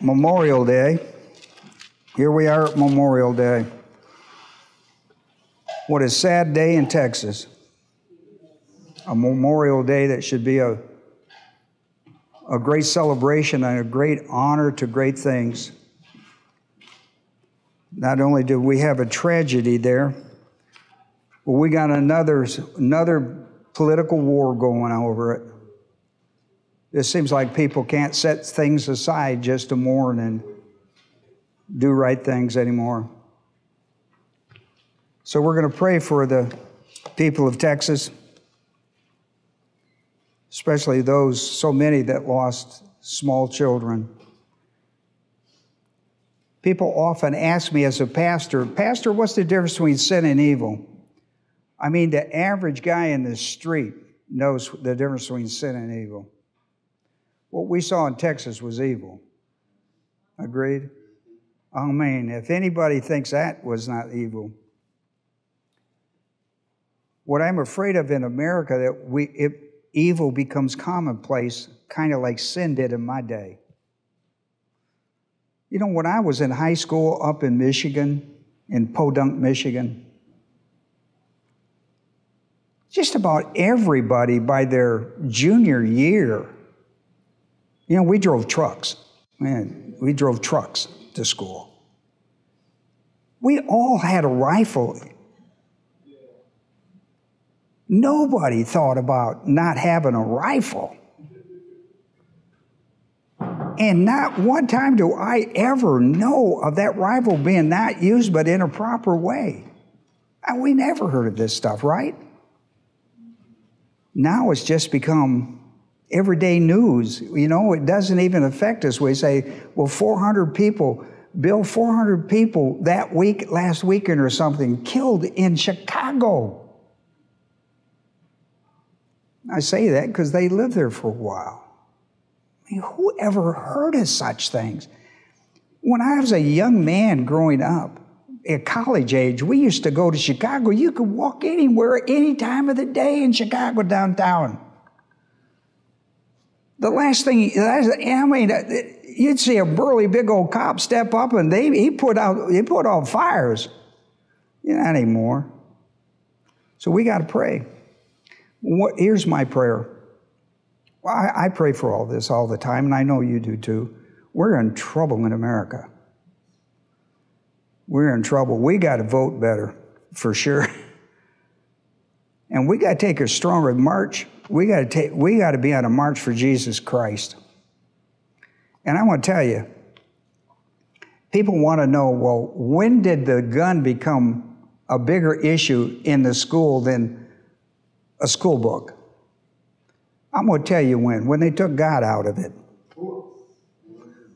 Memorial Day. Here we are at Memorial Day. What a sad day in Texas. A Memorial Day that should be a, a great celebration and a great honor to great things. Not only do we have a tragedy there, but we got another, another political war going over it. It seems like people can't set things aside just to mourn and do right things anymore. So we're going to pray for the people of Texas, especially those, so many that lost small children. People often ask me as a pastor, Pastor, what's the difference between sin and evil? I mean, the average guy in the street knows the difference between sin and evil. What we saw in Texas was evil. Agreed? Oh, I mean, if anybody thinks that was not evil, what I'm afraid of in America that we evil becomes commonplace, kind of like sin did in my day. You know, when I was in high school up in Michigan, in Podunk, Michigan, just about everybody by their junior year, you know, we drove trucks. Man, we drove trucks to school. We all had a rifle. Nobody thought about not having a rifle. And not one time do I ever know of that rifle being not used but in a proper way. And we never heard of this stuff, right? Now it's just become everyday news. You know, it doesn't even affect us. We say, well, 400 people, Bill, 400 people that week, last weekend or something, killed in Chicago. I say that because they lived there for a while. I mean, who ever heard of such things? When I was a young man growing up, at college age, we used to go to Chicago. You could walk anywhere, any time of the day in Chicago downtown. The last thing, I mean, uh, you'd see a burly big old cop step up and they, he put out, he put out fires. Not anymore. So we got to pray. What, here's my prayer. I, I pray for all this all the time, and I know you do too. We're in trouble in America we're in trouble. We got to vote better, for sure. And we got to take a stronger march. We got to take. We got to be on a march for Jesus Christ. And I want to tell you, people want to know. Well, when did the gun become a bigger issue in the school than a school book? I'm going to tell you when. When they took God out of it.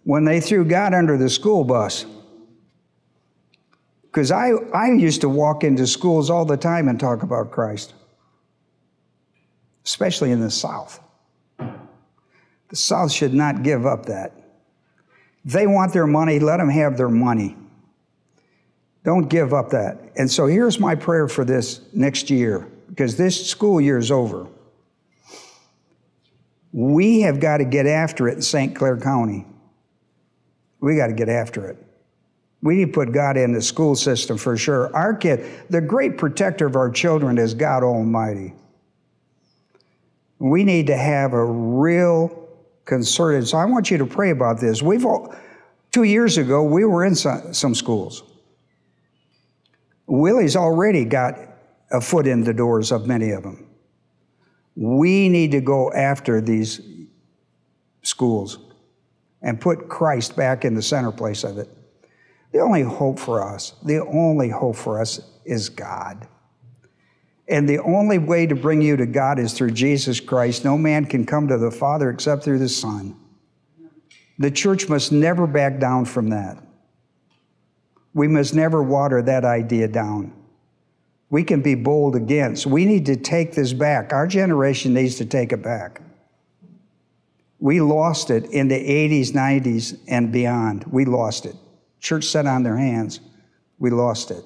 When they threw God under the school bus. Because I, I used to walk into schools all the time and talk about Christ, especially in the South. The South should not give up that. If they want their money, let them have their money. Don't give up that. And so here's my prayer for this next year, because this school year is over. We have got to get after it in St. Clair County. We got to get after it. We need to put God in the school system for sure. Our kid, the great protector of our children is God Almighty. We need to have a real concerted. So I want you to pray about this. We've all, two years ago we were in some, some schools. Willie's already got a foot in the doors of many of them. We need to go after these schools and put Christ back in the center place of it. The only hope for us, the only hope for us is God. And the only way to bring you to God is through Jesus Christ. No man can come to the Father except through the Son. The church must never back down from that. We must never water that idea down. We can be bold against. We need to take this back. Our generation needs to take it back. We lost it in the 80s, 90s, and beyond. We lost it. Church sat on their hands. We lost it.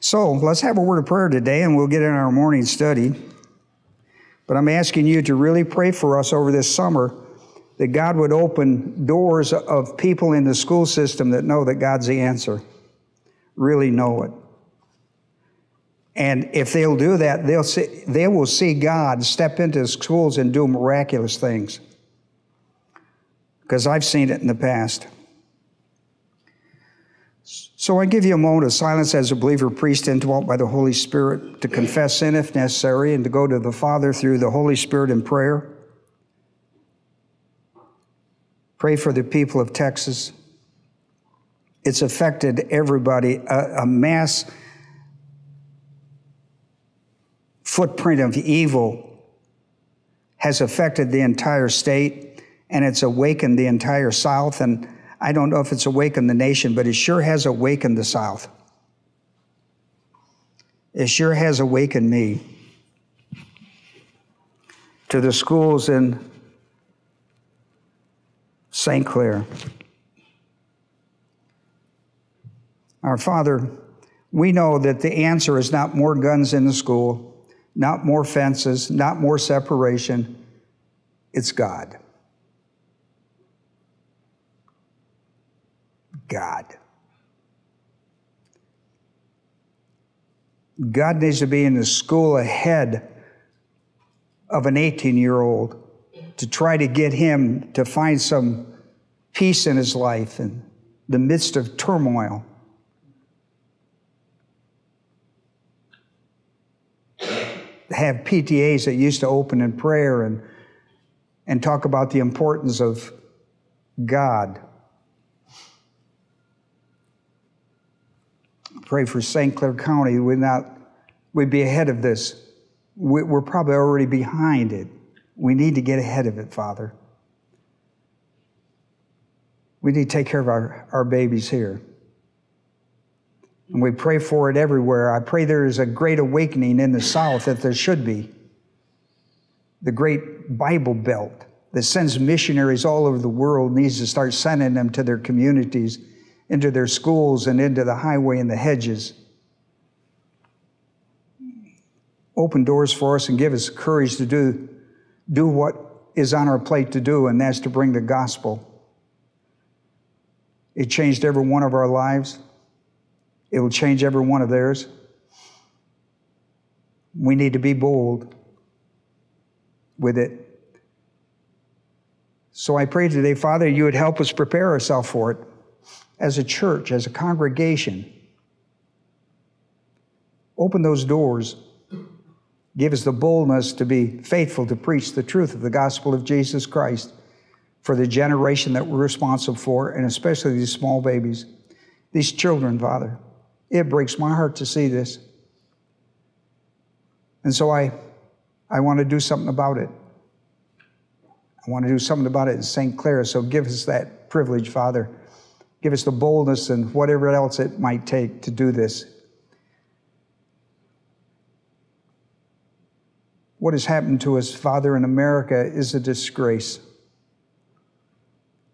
So let's have a word of prayer today and we'll get in our morning study. But I'm asking you to really pray for us over this summer that God would open doors of people in the school system that know that God's the answer, really know it. And if they'll do that, they'll see, they will see God step into schools and do miraculous things. Because I've seen it in the past. So I give you a moment of silence as a believer priest indwelt by the Holy Spirit to confess sin if necessary and to go to the Father through the Holy Spirit in prayer. Pray for the people of Texas. It's affected everybody. A, a mass footprint of evil has affected the entire state and it's awakened the entire South. And I don't know if it's awakened the nation, but it sure has awakened the South. It sure has awakened me to the schools in St. Clair. Our Father, we know that the answer is not more guns in the school not more fences, not more separation. It's God. God. God needs to be in the school ahead of an 18 year old to try to get him to find some peace in his life in the midst of turmoil. have PTAs that used to open in prayer and, and talk about the importance of God. Pray for St. Clair County. We'd, not, we'd be ahead of this. We're probably already behind it. We need to get ahead of it, Father. We need to take care of our, our babies here. And we pray for it everywhere. I pray there is a great awakening in the South that there should be. The great Bible Belt that sends missionaries all over the world needs to start sending them to their communities, into their schools, and into the highway and the hedges. Open doors for us and give us courage to do, do what is on our plate to do, and that's to bring the gospel. It changed every one of our lives. It will change every one of theirs. We need to be bold with it. So I pray today, Father, you would help us prepare ourselves for it as a church, as a congregation. Open those doors. Give us the boldness to be faithful to preach the truth of the gospel of Jesus Christ for the generation that we're responsible for, and especially these small babies, these children, Father. It breaks my heart to see this. And so I, I want to do something about it. I want to do something about it in St. Clair. So give us that privilege, Father. Give us the boldness and whatever else it might take to do this. What has happened to us, Father, in America is a disgrace.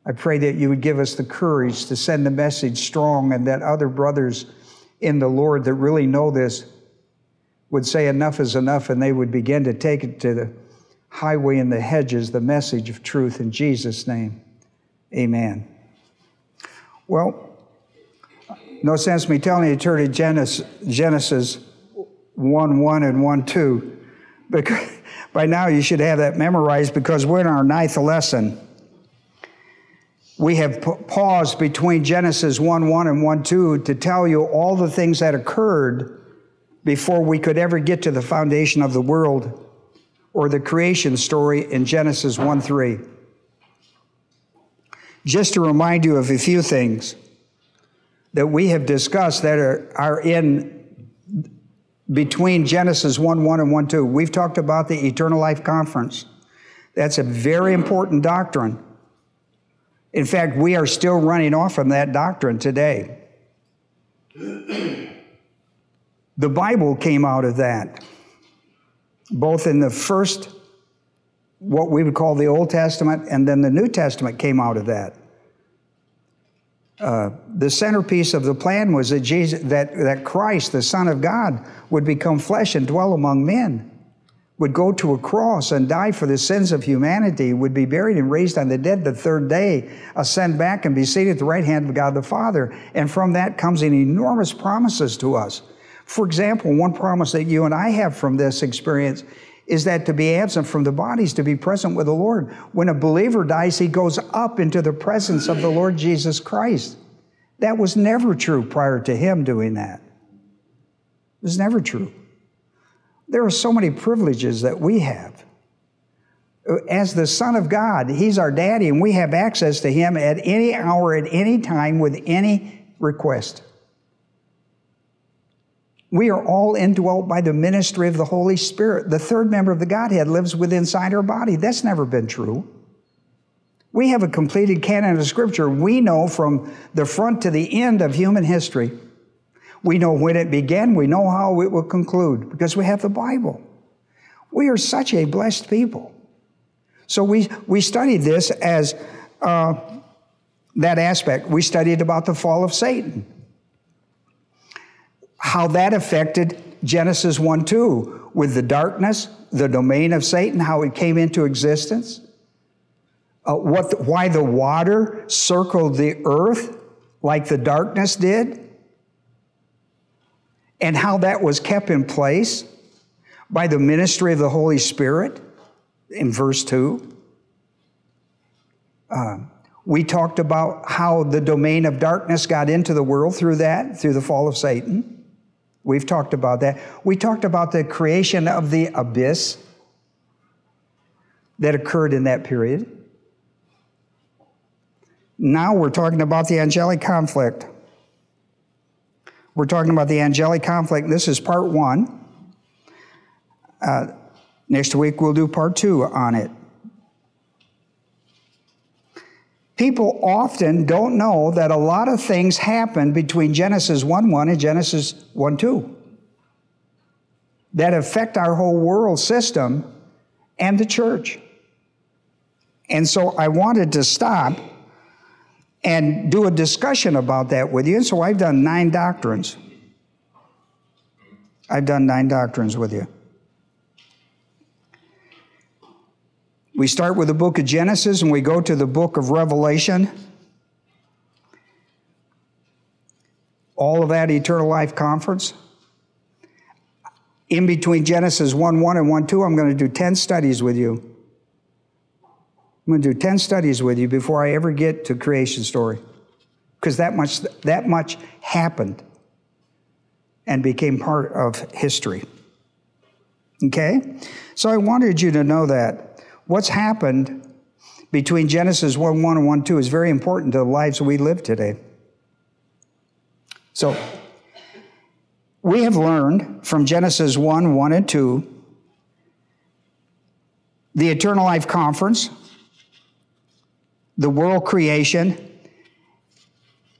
I pray that you would give us the courage to send the message strong and that other brothers in the Lord that really know this would say enough is enough and they would begin to take it to the highway and the hedges, the message of truth in Jesus' name. Amen. Well, no sense me telling you to turn to Genesis, Genesis 1 1 and 1 2. Because by now you should have that memorized because we're in our ninth lesson we have paused between Genesis 1 1 and 1 2 to tell you all the things that occurred before we could ever get to the foundation of the world or the creation story in Genesis 1 3. Just to remind you of a few things that we have discussed that are, are in between Genesis 1 1 and 1 2. We've talked about the Eternal Life Conference. That's a very important doctrine. In fact, we are still running off from that doctrine today. The Bible came out of that, both in the first, what we would call the Old Testament, and then the New Testament came out of that. Uh, the centerpiece of the plan was that, Jesus, that, that Christ, the Son of God, would become flesh and dwell among men. would go to a cross and die for the sins of humanity, would be buried and raised on the dead the third day, ascend back and be seated at the right hand of God the Father. And from that comes an enormous promises to us. For example, one promise that you and I have from this experience is that to be absent from the bodies, to be present with the Lord. When a believer dies, he goes up into the presence of the Lord Jesus Christ. That was never true prior to him doing that. It was never true. There are so many privileges that we have. As the Son of God, He's our daddy, and we have access to Him at any hour, at any time, with any request. We are all indwelt by the ministry of the Holy Spirit. The third member of the Godhead lives within inside our body. That's never been true. We have a completed canon of Scripture. We know from the front to the end of human history. We know when it began. We know how it will conclude because we have the Bible. We are such a blessed people. So we, we studied this as uh, that aspect. We studied about the fall of Satan how that affected Genesis 1 2 with the darkness, the domain of Satan, how it came into existence, uh, what, the, why the water circled the earth like the darkness did, and how that was kept in place by the ministry of the Holy Spirit in verse 2. Uh, we talked about how the domain of darkness got into the world through that, through the fall of Satan. We've talked about that. We talked about the creation of the abyss that occurred in that period. Now we're talking about the angelic conflict. We're talking about the angelic conflict. This is part one. Uh, next week we'll do part two on it. People often don't know that a lot of things happen between Genesis 1 1 and Genesis 1 2 that affect our whole world system and the church. And so I wanted to stop and do a discussion about that with you. And so I've done nine doctrines. I've done nine doctrines with you. We start with the book of Genesis and we go to the book of Revelation. All of that eternal life conference. In between Genesis 1 1 and 1 2, I'm going to do 10 studies with you. I'm going to do 10 studies with you before I ever get to creation story. Because that much, that much happened and became part of history. Okay? So I wanted you to know that what's happened between Genesis 1 1 and 1 2 is very important to the lives we live today. So, we have learned from Genesis 1 1 and 2, the Eternal Life Conference, the world creation,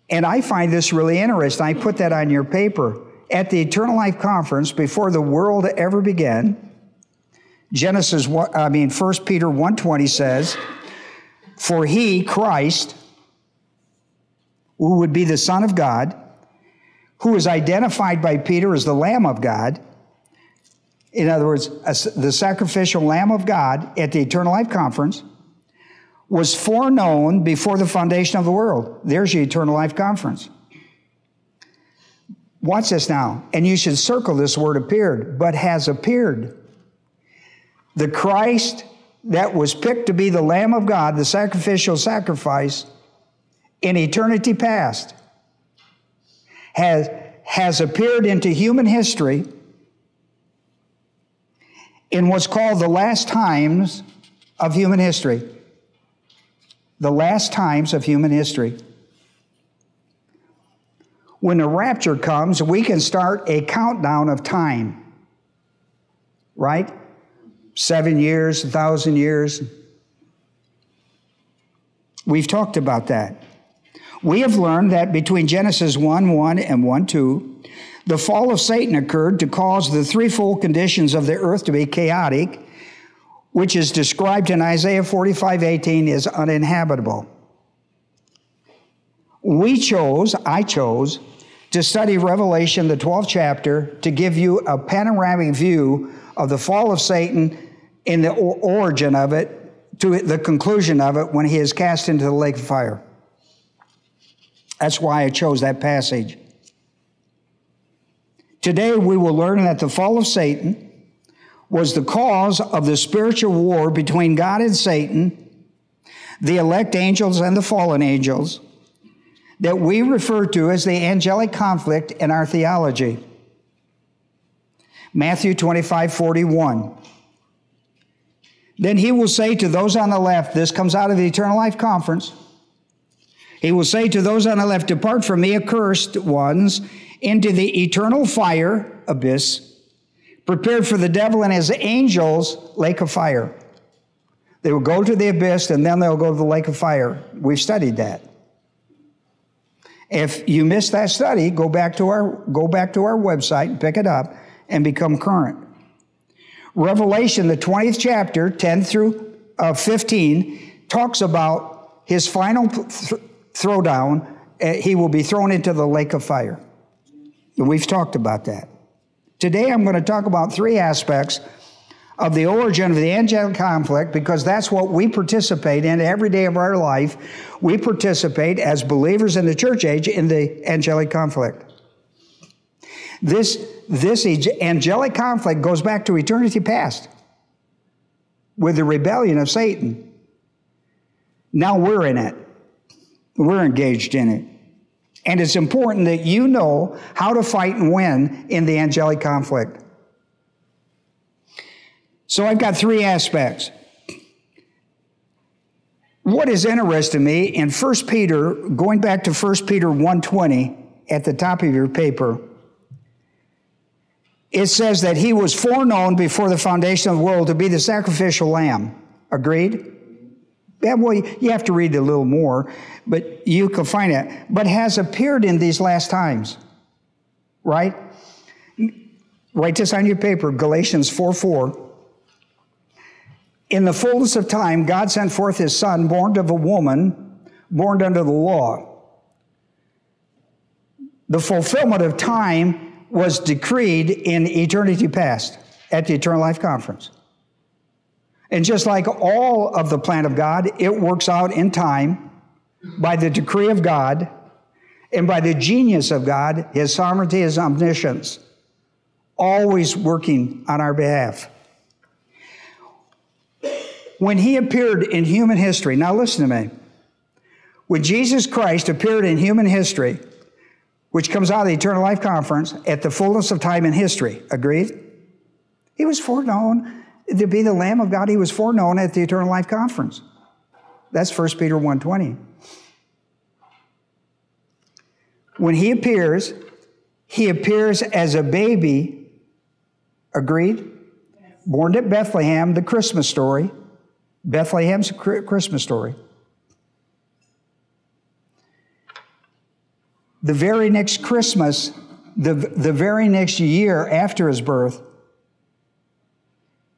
and I find this really interesting. I put that on your paper. At the Eternal Life Conference, before the world ever began, Genesis, I mean, 1 Peter 1.20 says, For he, Christ, who would be the Son of God, who is identified by Peter as the Lamb of God, in other words, the sacrificial Lamb of God at the Eternal Life Conference, was foreknown before the foundation of the world. There's the Eternal Life Conference. Watch this now. And you should circle this word appeared, but has appeared the Christ that was picked to be the Lamb of God, the sacrificial sacrifice in eternity past, has, has appeared into human history in what's called the last times of human history. The last times of human history. When the rapture comes, we can start a countdown of time, right? Seven years, a thousand years. We've talked about that. We have learned that between Genesis 1 1 and 1 2, the fall of Satan occurred to cause the threefold conditions of the earth to be chaotic, which is described in Isaiah 45 18 as uninhabitable. We chose, I chose, to study Revelation, the 12th chapter, to give you a panoramic view of the fall of Satan in the origin of it to the conclusion of it when he is cast into the lake of fire. That's why I chose that passage. Today we will learn that the fall of Satan was the cause of the spiritual war between God and Satan, the elect angels and the fallen angels, that we refer to as the angelic conflict in our theology. Matthew 25 41. Then he will say to those on the left, this comes out of the Eternal Life Conference. He will say to those on the left, Depart from me, accursed ones, into the eternal fire abyss, prepared for the devil and his angels, lake of fire. They will go to the abyss and then they'll go to the lake of fire. We've studied that. If you missed that study, go back to our go back to our website, pick it up, and become current. Revelation, the 20th chapter, 10 through uh, 15, talks about his final th- throwdown. Uh, he will be thrown into the lake of fire. And we've talked about that. Today I'm going to talk about three aspects of the origin of the angelic conflict because that's what we participate in every day of our life. We participate as believers in the church age in the angelic conflict. This, this angelic conflict goes back to eternity past with the rebellion of Satan. Now we're in it. We're engaged in it. And it's important that you know how to fight and win in the angelic conflict. So I've got three aspects. What is interesting to me in 1 Peter, going back to 1 Peter 120 at the top of your paper, it says that he was foreknown before the foundation of the world to be the sacrificial lamb. Agreed? Yeah, well, you have to read a little more, but you can find it. But has appeared in these last times, right? Write this on your paper, Galatians 4 4. In the fullness of time, God sent forth his son, born of a woman, born under the law. The fulfillment of time was decreed in eternity past at the Eternal Life Conference. And just like all of the plan of God, it works out in time by the decree of God and by the genius of God, His sovereignty, His omniscience, always working on our behalf. When He appeared in human history, now listen to me. When Jesus Christ appeared in human history, which comes out of the Eternal Life Conference at the fullness of time in history. Agreed? He was foreknown to be the Lamb of God. He was foreknown at the Eternal Life Conference. That's 1 Peter 1.20. When he appears, he appears as a baby. Agreed? Born at Bethlehem, the Christmas story. Bethlehem's Christmas story. The very next Christmas, the, the very next year after his birth,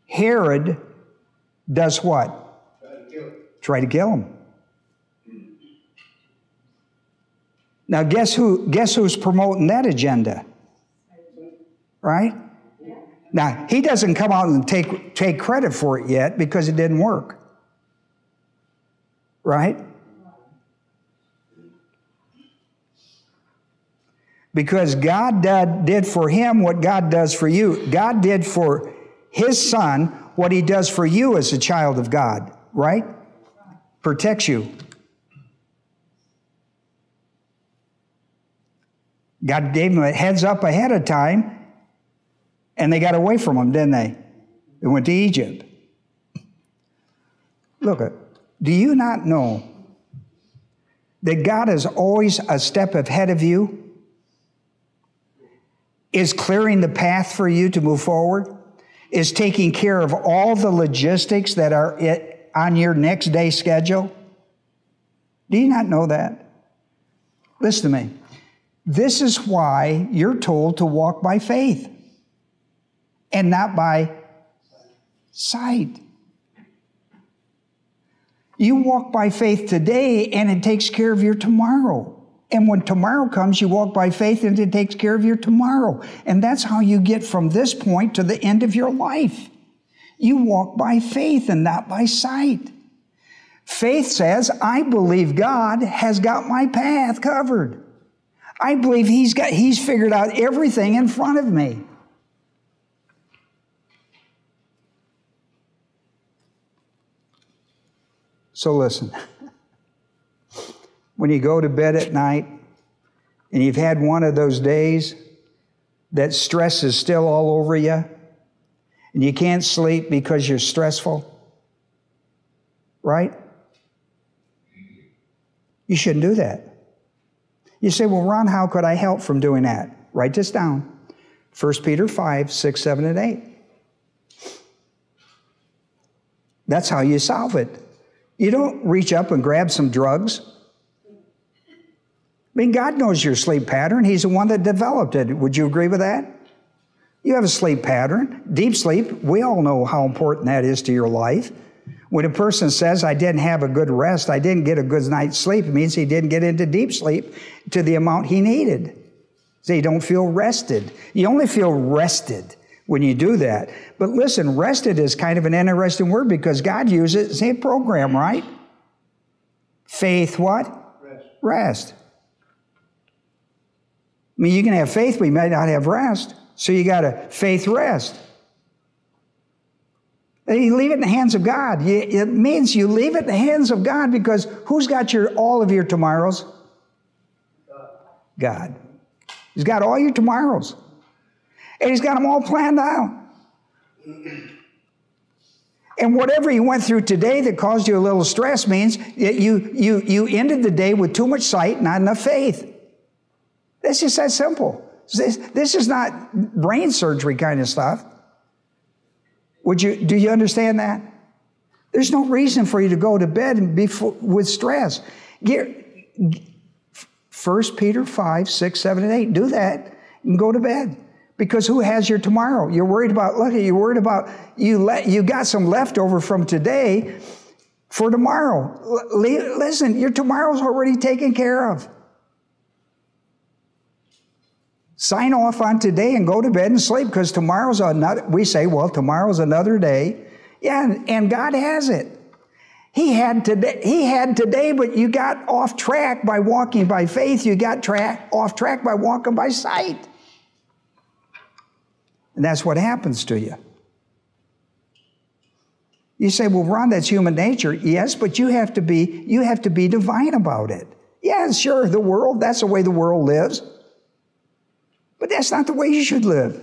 Herod does what? Try to kill him. Now guess who guess who's promoting that agenda? Right? Now he doesn't come out and take take credit for it yet because it didn't work. Right? Because God did, did for him what God does for you. God did for his son what he does for you as a child of God, right? Protects you. God gave them a heads up ahead of time, and they got away from him, didn't they? They went to Egypt. Look, do you not know that God is always a step ahead of you? Is clearing the path for you to move forward, is taking care of all the logistics that are on your next day schedule. Do you not know that? Listen to me. This is why you're told to walk by faith and not by sight. You walk by faith today and it takes care of your tomorrow And when tomorrow comes, you walk by faith and it takes care of your tomorrow. And that's how you get from this point to the end of your life. You walk by faith and not by sight. Faith says, I believe God has got my path covered. I believe he's got he's figured out everything in front of me. So listen. When you go to bed at night and you've had one of those days that stress is still all over you and you can't sleep because you're stressful, right? You shouldn't do that. You say, well, Ron, how could I help from doing that? Write this down 1 Peter 5, 6, 7, and 8. That's how you solve it. You don't reach up and grab some drugs. I mean, God knows your sleep pattern. He's the one that developed it. Would you agree with that? You have a sleep pattern. Deep sleep, we all know how important that is to your life. When a person says, I didn't have a good rest, I didn't get a good night's sleep, it means he didn't get into deep sleep to the amount he needed. So you don't feel rested. You only feel rested when you do that. But listen, rested is kind of an interesting word because God uses it, same program, right? Faith, what? Rest. rest. I mean, you can have faith, but you might not have rest. So you got to faith rest. You leave it in the hands of God. It means you leave it in the hands of God because who's got your all of your tomorrows? God. He's got all your tomorrows. And he's got them all planned out. And whatever you went through today that caused you a little stress means that you, you, you ended the day with too much sight, not enough faith. It's just that simple. This, this is not brain surgery kind of stuff. Would you, do you understand that? There's no reason for you to go to bed and be full, with stress. Get, 1 Peter 5, 6, 7, and 8. Do that and go to bed. Because who has your tomorrow? You're worried about, look, you're worried about, you, let, you got some leftover from today for tomorrow. L- listen, your tomorrow's already taken care of. Sign off on today and go to bed and sleep because tomorrow's another, we say, well, tomorrow's another day. Yeah, and, and God has it. He had today, he had today, but you got off track by walking by faith. You got track, off track by walking by sight. And that's what happens to you. You say, well, Ron, that's human nature. Yes, but you have to be, you have to be divine about it. Yeah, sure, the world, that's the way the world lives. But that's not the way you should live.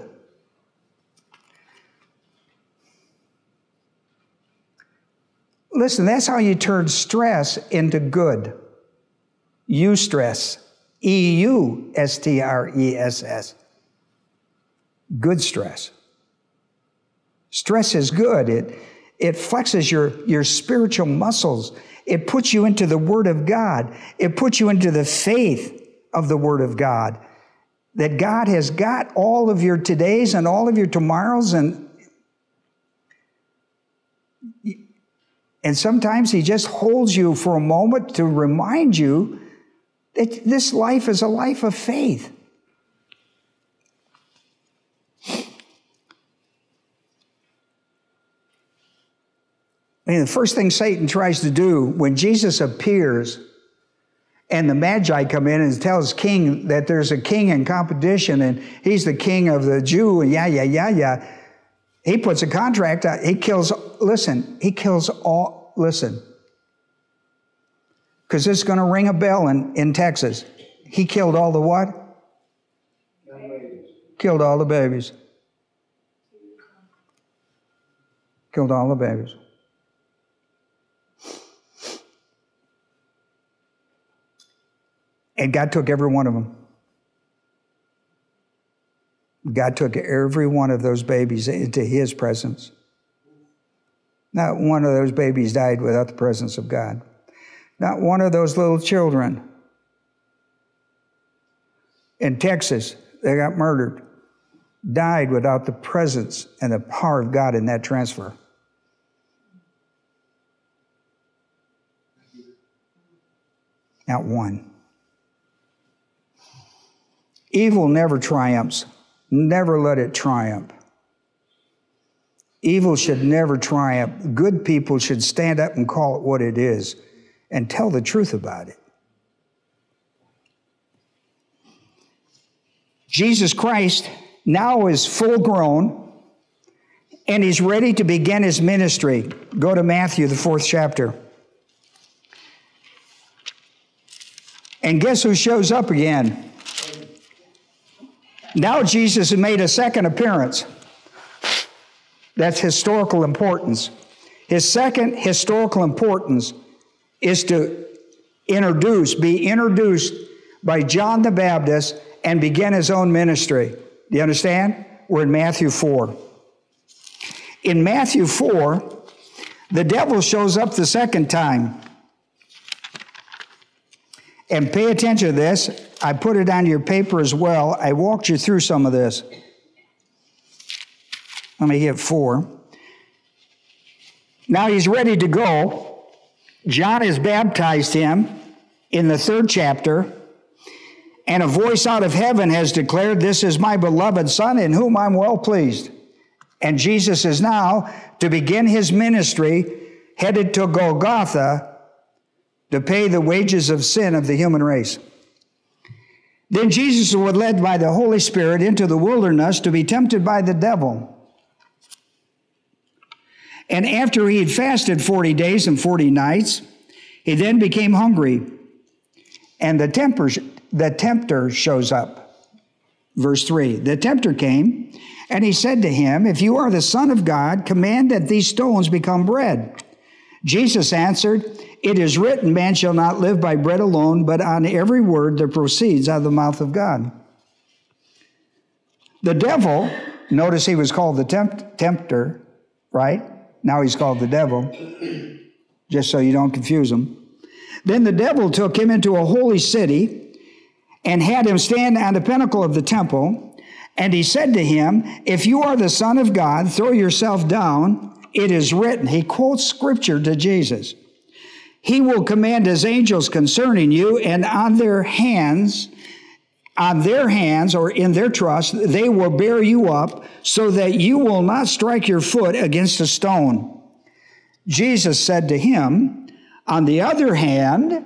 Listen, that's how you turn stress into good. Eustress. E U S T R E S S. Good stress. Stress is good. It, it flexes your, your spiritual muscles. It puts you into the Word of God. It puts you into the faith of the Word of God that God has got all of your todays and all of your tomorrows and and sometimes he just holds you for a moment to remind you that this life is a life of faith. I mean, the first thing Satan tries to do when Jesus appears and the Magi come in and tells King that there's a king in competition and he's the king of the Jew, and yeah, yeah, yeah, yeah. He puts a contract out. He kills, listen, he kills all, listen, because it's going to ring a bell in, in Texas. He killed all the what? Killed all the babies. Killed all the babies. And God took every one of them. God took every one of those babies into his presence. Not one of those babies died without the presence of God. Not one of those little children in Texas that got murdered died without the presence and the power of God in that transfer. Not one. Evil never triumphs. Never let it triumph. Evil should never triumph. Good people should stand up and call it what it is and tell the truth about it. Jesus Christ now is full grown and he's ready to begin his ministry. Go to Matthew, the fourth chapter. And guess who shows up again? Now Jesus made a second appearance. That's historical importance. His second historical importance is to introduce, be introduced by John the Baptist and begin his own ministry. Do you understand? We're in Matthew 4. In Matthew 4, the devil shows up the second time. And pay attention to this. I put it on your paper as well. I walked you through some of this. Let me get four. Now he's ready to go. John has baptized him in the third chapter, and a voice out of heaven has declared, This is my beloved Son in whom I'm well pleased. And Jesus is now to begin his ministry, headed to Golgotha to pay the wages of sin of the human race. Then Jesus was led by the Holy Spirit into the wilderness to be tempted by the devil. And after he had fasted 40 days and 40 nights, he then became hungry. And the tempter, the tempter shows up. Verse 3 The tempter came, and he said to him, If you are the Son of God, command that these stones become bread. Jesus answered, It is written, Man shall not live by bread alone, but on every word that proceeds out of the mouth of God. The devil, notice he was called the tempt, tempter, right? Now he's called the devil, just so you don't confuse him. Then the devil took him into a holy city and had him stand on the pinnacle of the temple. And he said to him, If you are the Son of God, throw yourself down. It is written. He quotes scripture to Jesus. He will command his angels concerning you, and on their hands, on their hands or in their trust, they will bear you up so that you will not strike your foot against a stone. Jesus said to him, On the other hand,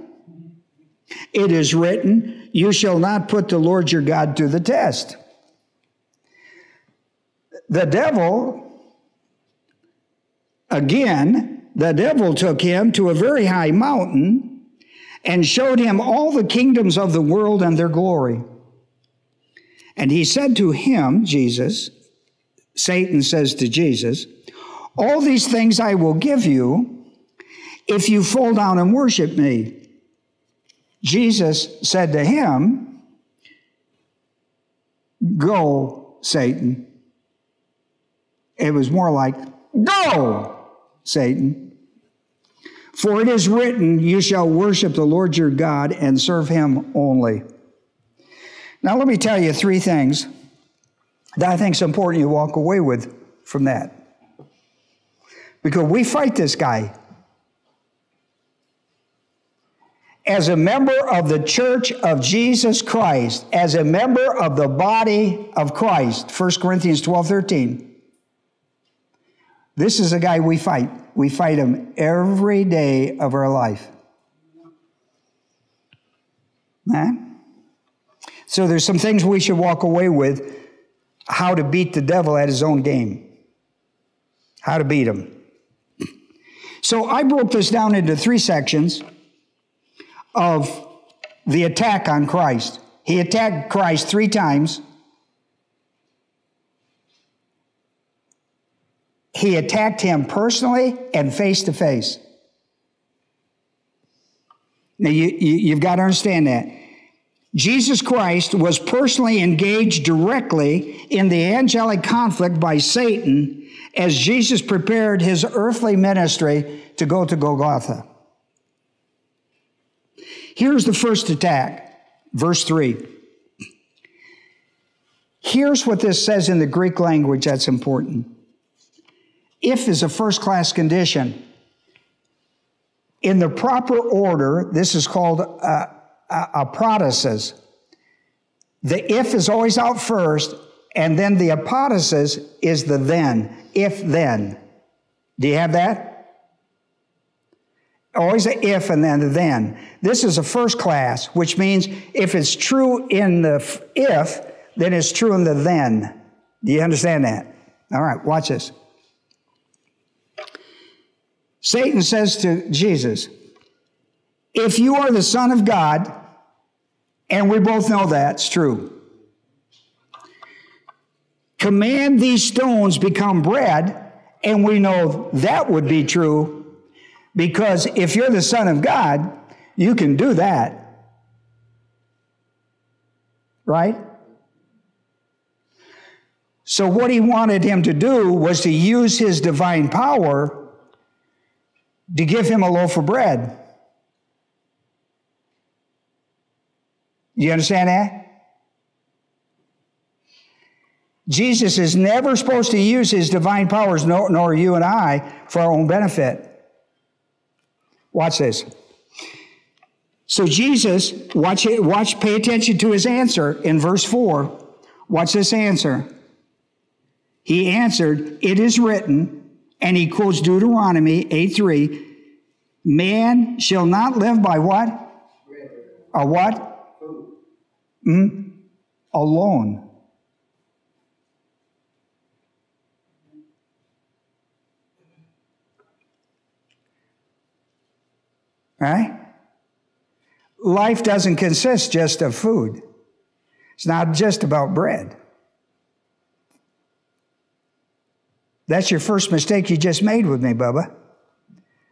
it is written, You shall not put the Lord your God to the test. The devil Again, the devil took him to a very high mountain and showed him all the kingdoms of the world and their glory. And he said to him, Jesus, Satan says to Jesus, All these things I will give you if you fall down and worship me. Jesus said to him, Go, Satan. It was more like, Go! Satan. For it is written, You shall worship the Lord your God and serve him only. Now, let me tell you three things that I think is important you walk away with from that. Because we fight this guy. As a member of the church of Jesus Christ, as a member of the body of Christ, 1 Corinthians 12 13. This is a guy we fight. We fight him every day of our life. Man. So there's some things we should walk away with how to beat the devil at his own game. How to beat him. So I broke this down into three sections of the attack on Christ. He attacked Christ three times He attacked him personally and face to face. Now, you, you, have got to understand that. Jesus Christ was personally engaged directly in the angelic conflict by Satan as Jesus prepared his earthly ministry to go to Golgotha. Here's the first attack, verse 3. Here's what this says in the Greek language that's important. If is a first class condition. In the proper order, this is called a, a, protasis. The if is always out first, and then the apodosis is the then, if then. Do you have that? Always a if and then the then. This is a first class, which means if it's true in the if, then it's true in the then. Do you understand that? All right, watch this. Satan says to Jesus, If you are the Son of God, and we both know that's true, command these stones become bread, and we know that would be true because if you're the Son of God, you can do that. Right? So, what he wanted him to do was to use his divine power to give him a loaf of bread. You understand that? Jesus is never supposed to use his divine powers, nor, nor you and I, for our own benefit. Watch this. So Jesus, watch it, watch, pay attention to his answer in verse 4. Watch this answer. He answered, It is written, and he quotes Deuteronomy 8 3. Man shall not live by what? A what? Mm? Alone. Right? Life doesn't consist just of food. It's not just about bread. That's your first mistake you just made with me, Bubba.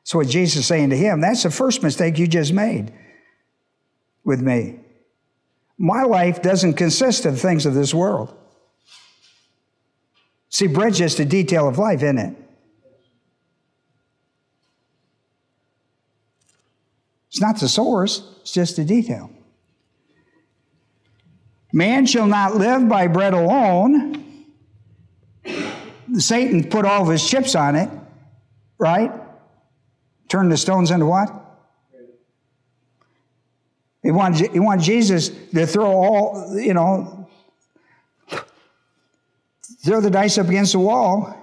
That's what Jesus is saying to him. That's the first mistake you just made with me. My life doesn't consist of things of this world. See, bread's just a detail of life, isn't it? It's not the source, it's just a detail. Man shall not live by bread alone. Satan put all of his chips on it, right? Turn the stones into what? He wanted, he wanted Jesus to throw all, you know, throw the dice up against the wall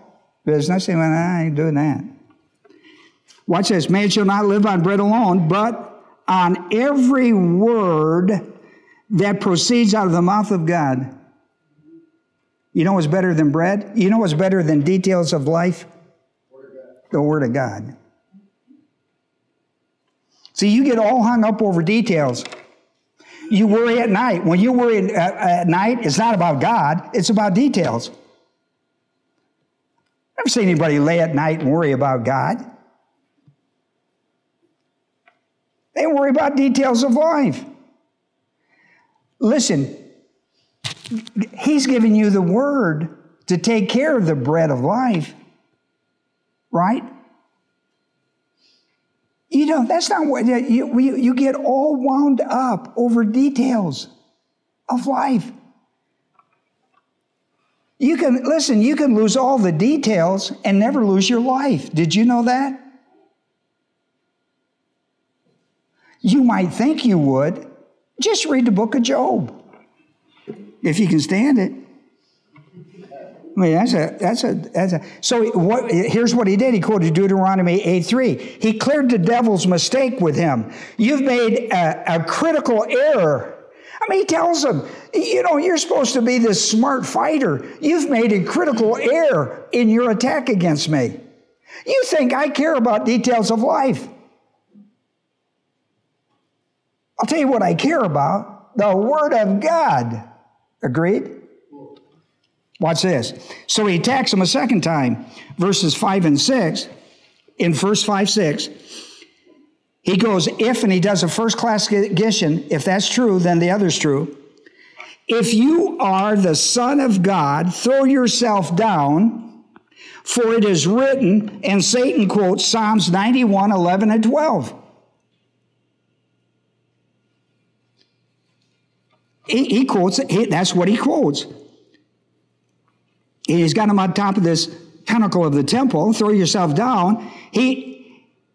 business. He went, I ain't doing that. Watch this. Man shall not live on bread alone, but on every word that proceeds out of the mouth of God. You know what's better than bread? You know what's better than details of life? The Word of God. See, you get all hung up over details. You worry at night. When you worry at, at night, it's not about God, it's about details. I've Never seen anybody lay at night and worry about God. They worry about details of life. Listen, He's given you the word to take care of the bread of life, right? You know, that's not what you, you, you get all wound up over details of life. You can, listen, you can lose all the details and never lose your life. Did you know that? You might think you would. Just read the book of Job, if you can stand it. I mean, that's a, that's a, that's a. So what, here's what he did. He quoted Deuteronomy 8 3. He cleared the devil's mistake with him. You've made a, a critical error. I mean, he tells him, you know, you're supposed to be this smart fighter. You've made a critical error in your attack against me. You think I care about details of life. I'll tell you what I care about the Word of God. Agreed? Watch this. So he attacks him a second time, verses 5 and 6. In verse 5 6, he goes, if, and he does a first class condition. If that's true, then the other's true. If you are the Son of God, throw yourself down, for it is written, and Satan quotes Psalms 91 11 and 12. He, he quotes it. He, that's what he quotes. He's got him on top of this pinnacle of the temple. Throw yourself down. He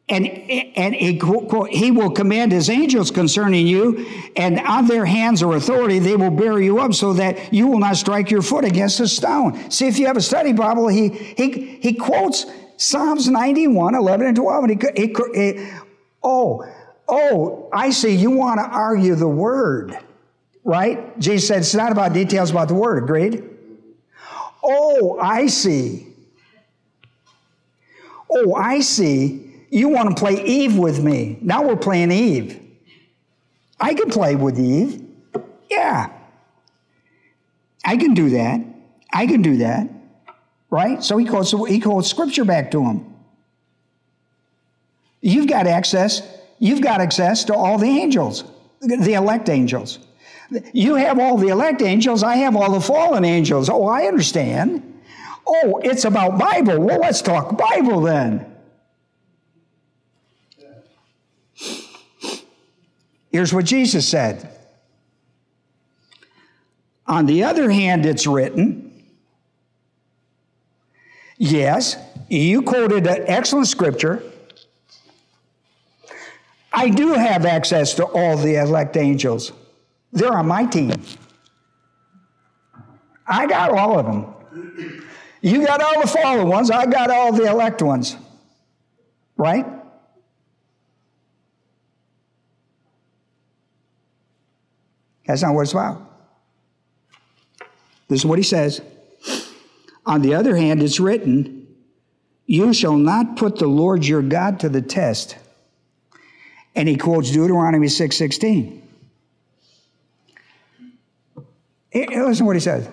and, and he, quote, he will command his angels concerning you, and on their hands or authority they will bear you up so that you will not strike your foot against a stone. See, if you have a study Bible, he, he, he quotes Psalms 91, 11, and 12. And he, he, he oh, oh, I see, you want to argue the word, right? Jesus said it's not about details about the word, agreed? Oh, I see. Oh, I see. You want to play Eve with me. Now we're playing Eve. I can play with Eve. Yeah. I can do that. I can do that. Right? So he quotes, he quotes scripture back to him. You've got access. You've got access to all the angels, the elect angels. You have all the elect angels. I have all the fallen angels. Oh, I understand. Oh, it's about Bible. Well, let's talk Bible then. Here's what Jesus said. On the other hand, it's written, yes, you quoted an excellent scripture. I do have access to all the elect angels. They're on my team. I got all of them. You got all the fallen ones, I got all the elect ones. Right? That's not what it's about. This is what he says. On the other hand, it's written, You shall not put the Lord your God to the test. And he quotes Deuteronomy 6 16. Eh, eh, listen to what he says.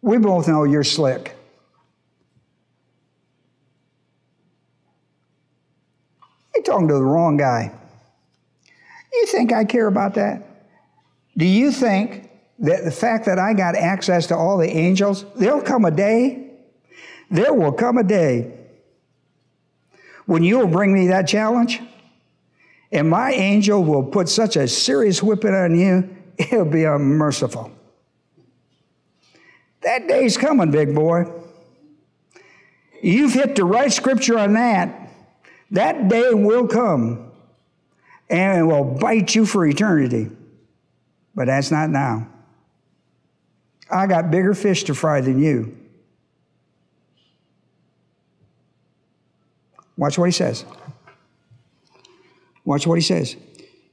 We both know you're slick. You're talking to the wrong guy. You think I care about that? Do you think that the fact that I got access to all the angels, there'll come a day, there will come a day when you will bring me that challenge, and my angel will put such a serious whipping on you, it'll be unmerciful. That day's coming, big boy. You've hit the right scripture on that. That day will come and it will bite you for eternity. But that's not now. I got bigger fish to fry than you. Watch what he says. Watch what he says.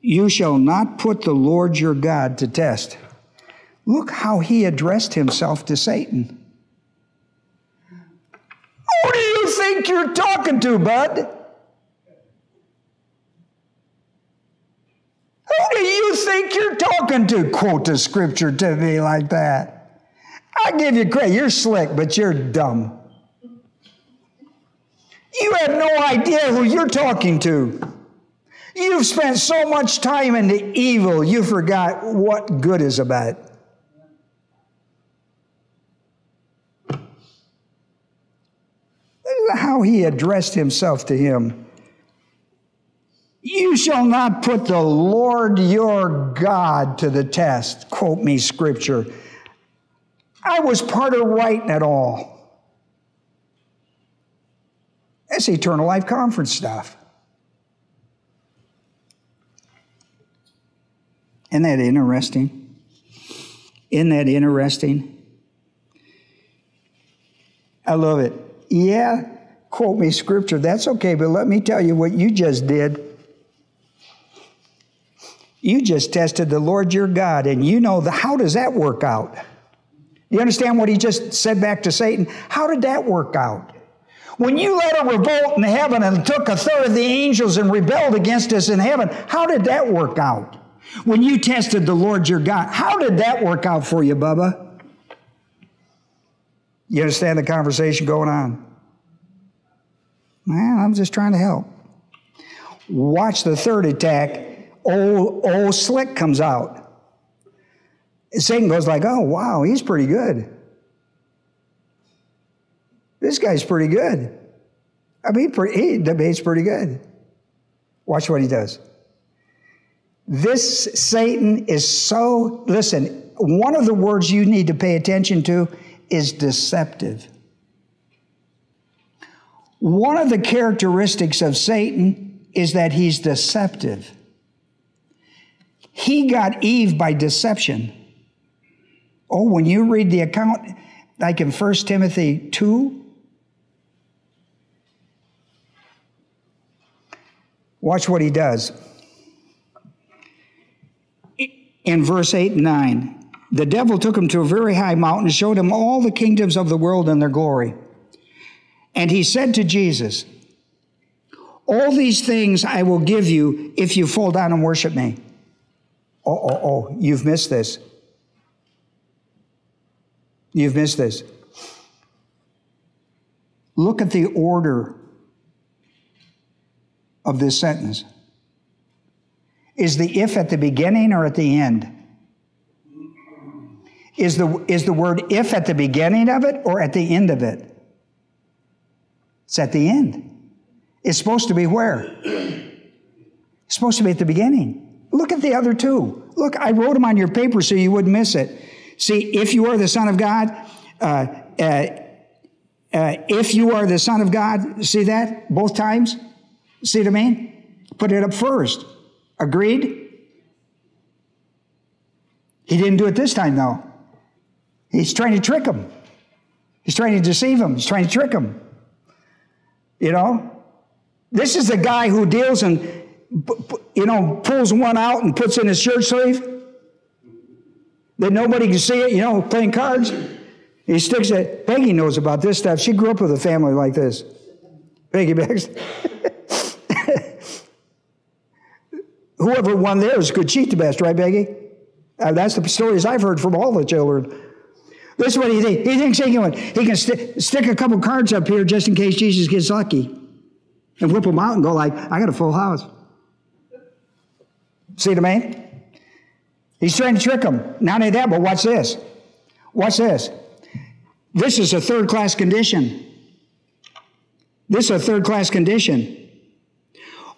You shall not put the Lord your God to test. Look how he addressed himself to Satan. Who do you think you're talking to, bud? Who do you think you're talking to? Quote the scripture to me like that. I give you credit. You're slick, but you're dumb. You have no idea who you're talking to. You've spent so much time in the evil, you forgot what good is about. How he addressed himself to him. You shall not put the Lord your God to the test. Quote me scripture. I was part of writing it all. That's eternal life conference stuff. Isn't that interesting? Isn't that interesting? I love it. Yeah, quote me scripture, that's okay, but let me tell you what you just did. You just tested the Lord your God, and you know the, how does that work out? You understand what he just said back to Satan? How did that work out? When you led a revolt in heaven and took a third of the angels and rebelled against us in heaven, how did that work out? When you tested the Lord your God, how did that work out for you, Bubba? You understand the conversation going on? Man, I'm just trying to help. Watch the third attack. Old, old Slick comes out. Satan goes like, oh, wow, he's pretty good. This guy's pretty good. I mean, he debates pretty good. Watch what he does. This Satan is so, listen, one of the words you need to pay attention to is deceptive. One of the characteristics of Satan is that he's deceptive. He got Eve by deception. Oh, when you read the account, like in 1 Timothy 2, watch what he does. In verse 8 and 9, the devil took him to a very high mountain showed him all the kingdoms of the world and their glory. And he said to Jesus, All these things I will give you if you fall down and worship me. Oh, oh, oh, you've missed this. You've missed this. Look at the order of this sentence. Is the if at the beginning or at the end? Is the, is the word if at the beginning of it or at the end of it? It's at the end. It's supposed to be where? It's supposed to be at the beginning. Look at the other two. Look, I wrote them on your paper so you wouldn't miss it. See, if you are the Son of God, uh, uh, uh, if you are the Son of God, see that both times? See what I mean? Put it up first. Agreed? He didn't do it this time, though. He's trying to trick him. He's trying to deceive him. He's trying to trick him. You know? This is the guy who deals and, you know, pulls one out and puts in his shirt sleeve that nobody can see it, you know, playing cards. He sticks it. Peggy knows about this stuff. She grew up with a family like this. Peggy Baxter. Whoever won theirs could cheat the best, right, Peggy? Uh, that's the stories I've heard from all the children. This is what he thinks. He thinks he can, he can st- stick a couple cards up here just in case Jesus gets lucky and whip them out and go like, I got a full house. See I mean? He's trying to trick them. Not only that, but watch this. Watch this. This is a third class condition. This is a third class condition.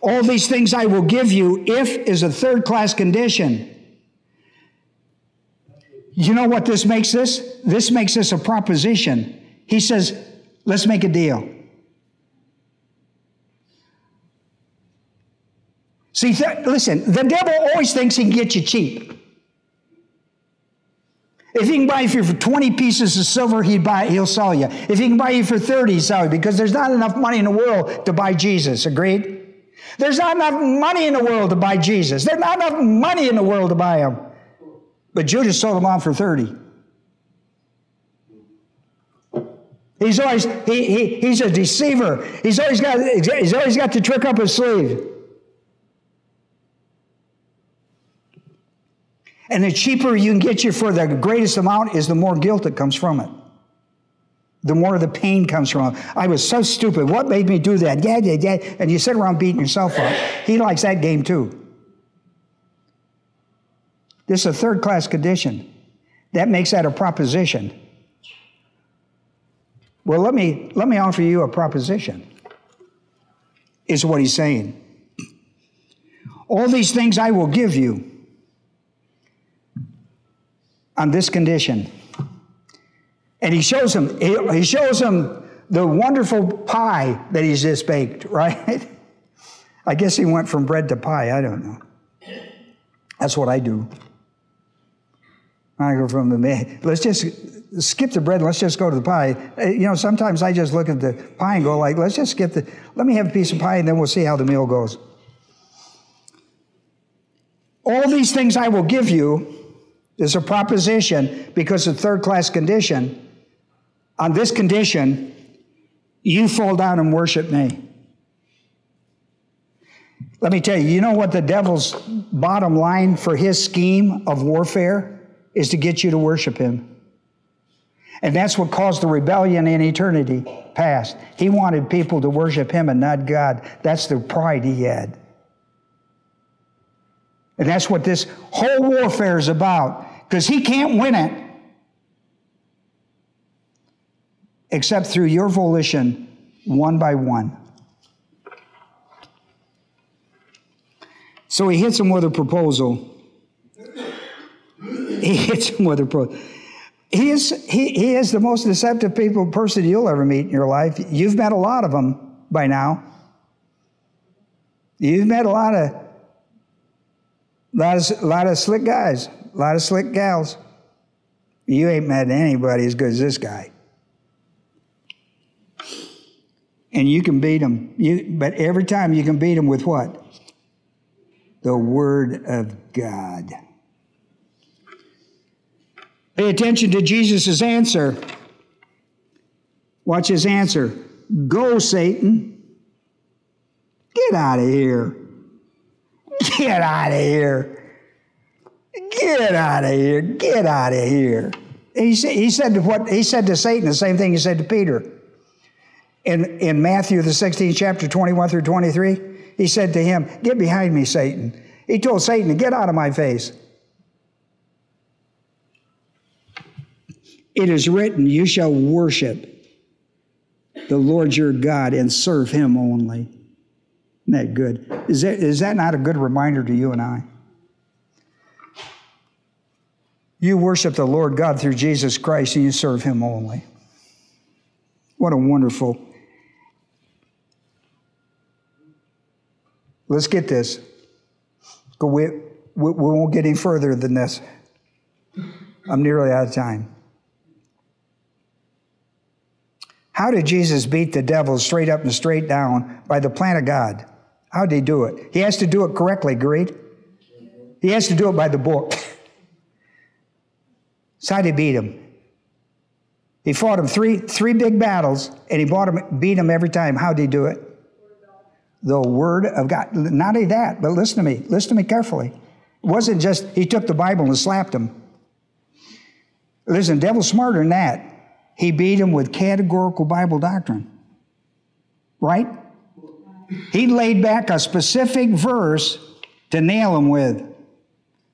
All these things I will give you if is a third class condition. You know what this makes this? This makes this a proposition. He says, let's make a deal. See, th- listen, the devil always thinks he can get you cheap. If he can buy you for 20 pieces of silver, he'd buy, he'll sell you. If he can buy you for 30, he'll sell you because there's not enough money in the world to buy Jesus. Agreed? There's not enough money in the world to buy Jesus. There's not enough money in the world to buy him. But Judas sold him on for 30. He's always, he, he, he's a deceiver. He's always, got, he's always got the trick up his sleeve. And the cheaper you can get you for the greatest amount is the more guilt that comes from it. The more the pain comes from. I was so stupid. What made me do that? Yeah, yeah, yeah. And you sit around beating yourself up. He likes that game too. This is a third class condition. That makes that a proposition. Well, let me, let me offer you a proposition, is what he's saying. All these things I will give you on this condition. And he shows him, he shows him the wonderful pie that he's just baked, right? I guess he went from bread to pie. I don't know. That's what I do. I go from the let's just skip the bread. Let's just go to the pie. Uh, you know, sometimes I just look at the pie and go like, let's just skip the. Let me have a piece of pie and then we'll see how the meal goes. All these things I will give you is a proposition because of third class condition. On this condition, you fall down and worship me. Let me tell you, you know what the devil's bottom line for his scheme of warfare is to get you to worship him. And that's what caused the rebellion in eternity past. He wanted people to worship him and not God. That's the pride he had. And that's what this whole warfare is about, because he can't win it except through your volition, one by one. So he hits him with a proposal. He hits him with a proposal. He is, he, he is the most deceptive people person you'll ever meet in your life. You've met a lot of them. by now. You've met a lot of, lot of, lot of slick guys, a lot of slick gals. You ain't met anybody as good as this guy. And you can beat them. You, but every time you can beat them with what? The Word of God. Pay attention to Jesus' answer. Watch his answer. Go, Satan. Get out of here. Get out of here. Get out of here. Get out of here. He said, he said to what he said to Satan the same thing he said to Peter. In, in Matthew the 16th chapter 21 through 23, he said to him, Get behind me, Satan. He told Satan to get out of my face. It is written, You shall worship the Lord your God and serve him only. Isn't that good? Is that, is that not a good reminder to you and I? You worship the Lord God through Jesus Christ and you serve him only. What a wonderful. Let's get this. We, we, we won't get any further than this. I'm nearly out of time. How did Jesus beat the devil straight up and straight down by the plan of God? How did he do it? He has to do it correctly, agreed? He has to do it by the book. So how did he beat him? He fought him three, three big battles, and he bought him, beat him every time. How did he do it? The Word of God. Not only that, but listen to me. Listen to me carefully. It wasn't just he took the Bible and slapped him. Listen, devil's smarter than that. He beat him with categorical Bible doctrine. Right? He laid back a specific verse to nail him with.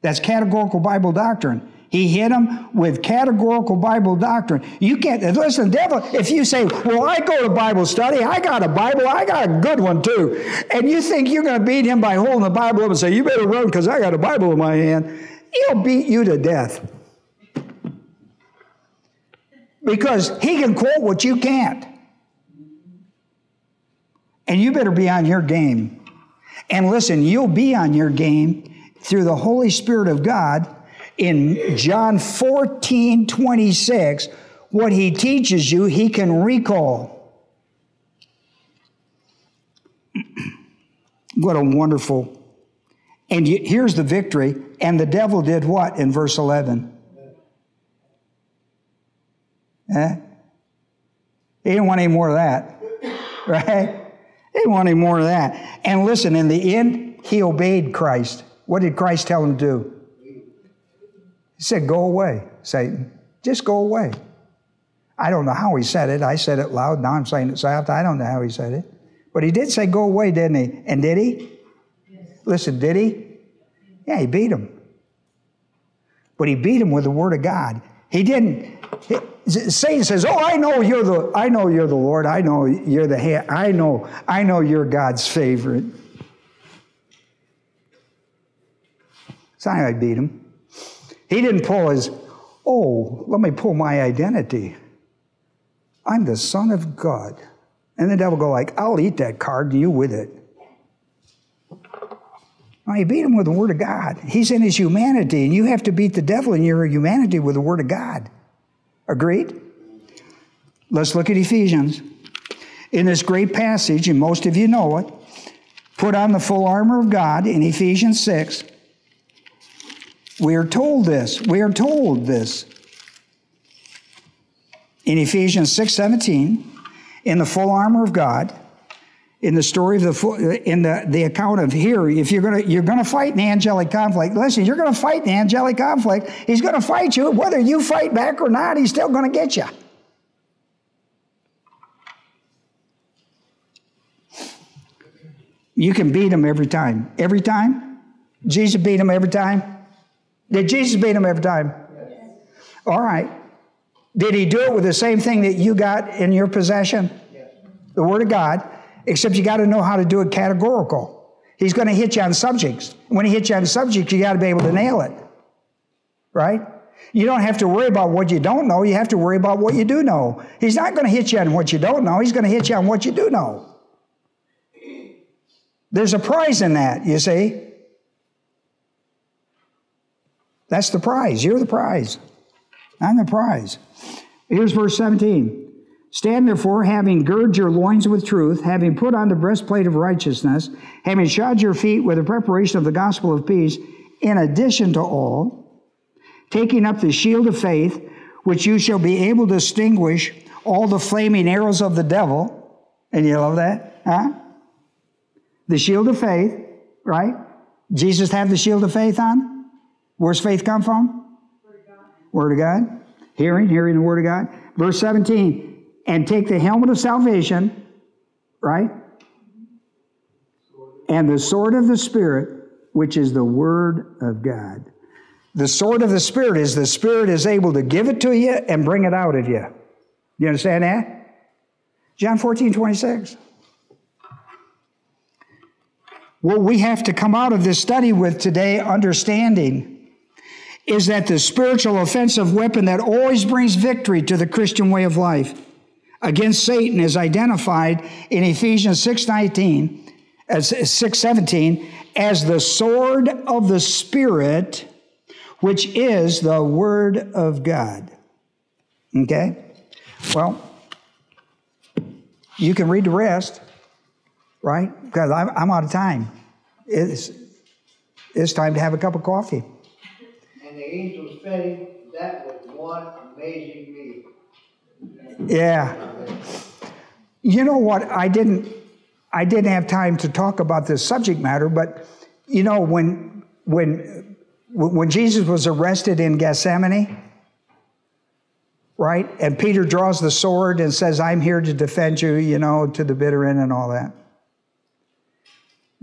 That's categorical Bible doctrine. He hit him with categorical Bible doctrine. You can't, listen, devil, if you say, Well, I go to Bible study, I got a Bible, I got a good one too, and you think you're going to beat him by holding the Bible up and say, You better run because I got a Bible in my hand, he'll beat you to death. Because he can quote what you can't. And you better be on your game. And listen, you'll be on your game through the Holy Spirit of God in John 14 26. What he teaches you, he can recall. what a wonderful. And here's the victory. And the devil did what in verse 11? Eh? He didn't want any more of that, right? He didn't want any more of that. And listen, in the end, he obeyed Christ. What did Christ tell him to do? He said, Go away, Satan. Just go away. I don't know how he said it. I said it loud. Now I'm saying it soft. I don't know how he said it. But he did say, Go away, didn't he? And did he? Yes. Listen, did he? Yeah, he beat him. But he beat him with the word of God. He didn't. Satan says, "Oh, I know you're the I know you're the Lord. I know you're the hand. I know I know you're God's favorite." Sinai beat him. He didn't pull his, "Oh, let me pull my identity. I'm the Son of God." And the devil go like, "I'll eat that card. You with it." No, he beat him with the Word of God. He's in his humanity, and you have to beat the devil in your humanity with the Word of God. Agreed? Let's look at Ephesians. In this great passage, and most of you know it, put on the full armor of God in Ephesians 6. We are told this. We are told this. In Ephesians 6 17, in the full armor of God, in the story of the in the, the account of here if you're to you're to fight an angelic conflict listen you're to fight the angelic conflict he's to fight you. Whether you fight back or not he's still to get you. You can beat him every time. Every time? Jesus beat him every time did jesus beat him every time yes. all right did he do it with the same thing that you got in your possession yes. the word of god except you got to know how to do it categorical. He's going to hit you on subjects. When he hits you on subjects, you got to be able to nail it. Right? You don't have to worry about what you don't know. You have to worry about what you do know. He's not going to hit you on what you don't know. He's going to hit you on what you do know. There's a prize in that, you see. That's the prize. You're the prize. I'm the prize. Here's verse 17. Stand therefore, having girded your loins with truth, having put on the breastplate of righteousness, having shod your feet with the preparation of the gospel of peace, in addition to all, taking up the shield of faith, which you shall be able to extinguish all the flaming arrows of the devil. And you love that? Huh? The shield of faith, right? Jesus have the shield of faith on? Where's faith come from? Word of God. Word of God. Hearing, hearing the word of God. Verse 17 and take the helmet of salvation, right? And the sword of the Spirit, which is the Word of God. The sword of the Spirit is the Spirit is able to give it to you and bring it out of you. You understand that? John 14, 26. What we have to come out of this study with today, understanding, is that the spiritual offensive weapon that always brings victory to the Christian way of life against Satan is identified in Ephesians 6:19 as 6:17 as the sword of the spirit which is the word of God. Okay? Well, you can read the rest, right? Because I'm, I'm out of time. It's, it's time to have a cup of coffee. And the angels fed him. That was one amazing meal. Yeah. You know what? I didn't I didn't have time to talk about this subject matter, but you know when when when Jesus was arrested in Gethsemane, right? And Peter draws the sword and says, "I'm here to defend you," you know, to the bitter end and all that.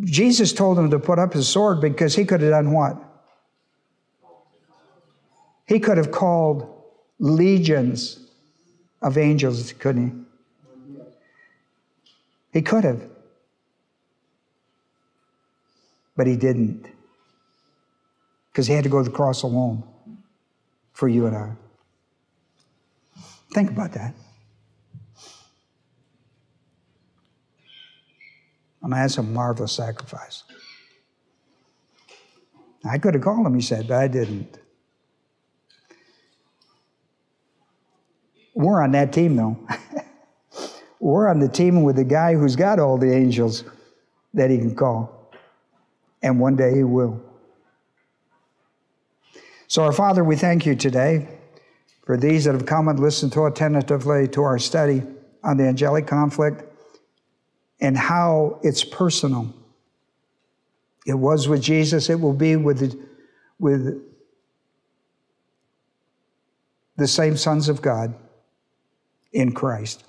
Jesus told him to put up his sword because he could have done what? He could have called legions of angels, couldn't he? He could have. But he didn't. Because he had to go to the cross alone for you and I. Think about that. I mean, that's a marvelous sacrifice. I could have called him, he said, but I didn't. We're on that team, though. We're on the team with the guy who's got all the angels that he can call. And one day he will. So, our Father, we thank you today for these that have come and listened to attentively to our study on the angelic conflict and how it's personal. It was with Jesus, it will be with with the same sons of God in Christ.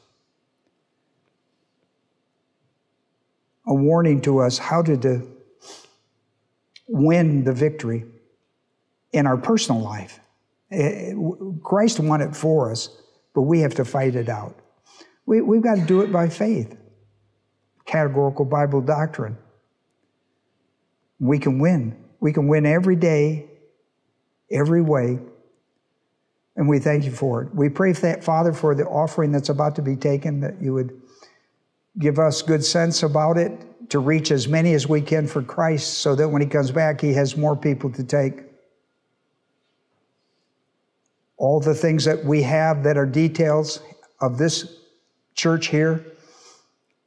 A warning to us how to win the victory in our personal life. Eh, Christ won it for us, but we have to fight it out. We, we've got to do it by faith, categorical Bible doctrine. We can win. We can win every day, every way, and we thank you for it. We pray, that, Father, for the offering that's about to be taken, that you would give us good sense about it to reach as many as we can for Christ so that when he comes back, he has more people to take. All the things that we have that are details of this church here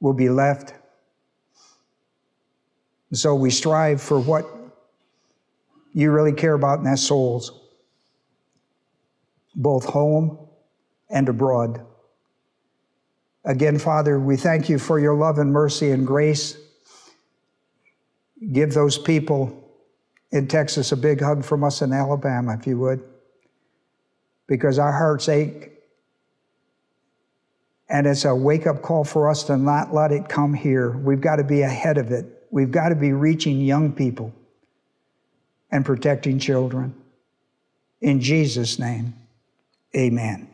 will be left. So we strive for what you really care about, and that's souls both home and abroad. Again, Father, we thank you for your love and mercy and grace. Give those people in Texas a big hug from us in Alabama, if you would, because our hearts ache. And it's a wake up call for us to not let it come here. We've got to be ahead of it. We've got to be reaching young people and protecting children. In Jesus' name. Amen.